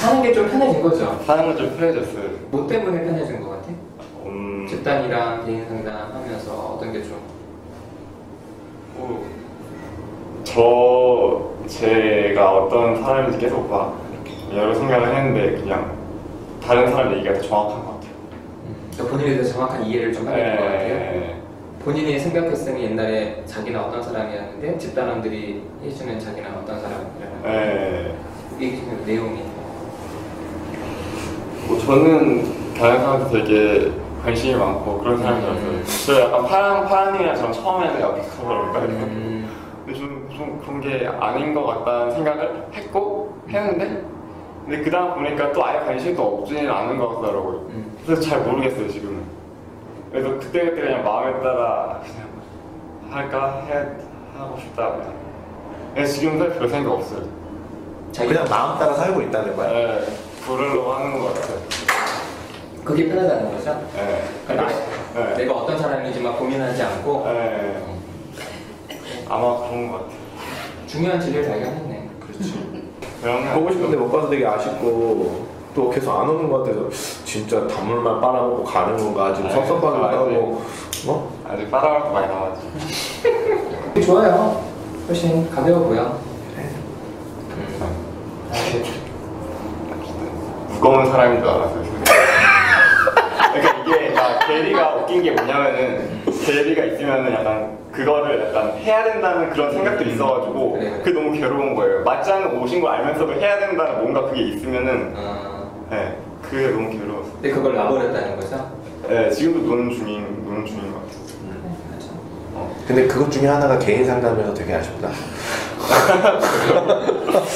사는 게 좀 편해진 거죠? 사는 건 좀 편해졌어요. 뭐 때문에 편해진 것 같아? 음, 집단이랑 개인 상담하면서 어떤 게 좀? 뭐, 저 제가 어떤 사람인지 계속 막 여러 생각을 했는데 그냥 다른 사람 얘기가 더 정확한 것 같아요. 그러니까 본인에 대해서 정확한 이해를 좀 하게 된것 같아요. 네. 본인이 생각했으니 옛날에 자기는 어떤 사람이었는데 집단원들이 해주는 자기는 어떤 사람이라는 네. 이게 지금 내용이 뭐 저는 다른 사람한테 되게 관심이 많고 그런 사람이라서 음. 저 약간 파란 파란이랑 저랑 처음에는 약해서 그런가 음, 근데 좀, 좀 그런 게 아닌 것 같다는 생각을 했고 했는데 근데 그 다음 보니까 또 아예 관심도 없지는 않은 것 같더라고요. 음. 그래서 잘 모르겠어요 지금은. 그래서 그때 그때 그냥 마음에 따라 그냥 할까? 해 하고 싶다 그냥. 사실 별 생각 없어요. 그냥 마음 따라 살고 있다는 거야. 네, 부르려고 하는 것 같아요 그게 편하다는 거죠? 네. 그러니까 네. 내가 어떤 사람인지만 고민하지 않고 네. 아마 그런 것 같아요 중요한 진리를 발견했네. 그렇지. 보고 싶은데 못 봐서 되게 아쉽고 또 계속 안 오는 것 같아서 진짜 단물만 빨아먹고 가는 건가 지금 아, 섭섭하기도 아, 하고 어? 아직 거 많이 남았지 좋아요. 훨씬 가벼워 보여. 무거운 사람인 줄 알았어요. 그러니까 이게 막 대리가 웃긴 게 뭐냐면은 대리가 있으면은 약간 그거를 약간 해야 된다는 그런 생각도 있어가지고 그래. 그게 너무 괴로운 거예요. 맞지 않은 옷인 걸 알면서도 해야 된다는 뭔가 그게 있으면은 어, 네 그게 너무 괴로웠어요. 근데 그걸 놔버렸다는 거죠? 네 지금도 노는 중인 노는 중인 것 같아요. 맞아. 어. 근데 그것 중에 하나가 개인 상담이어서 되게 아쉽다.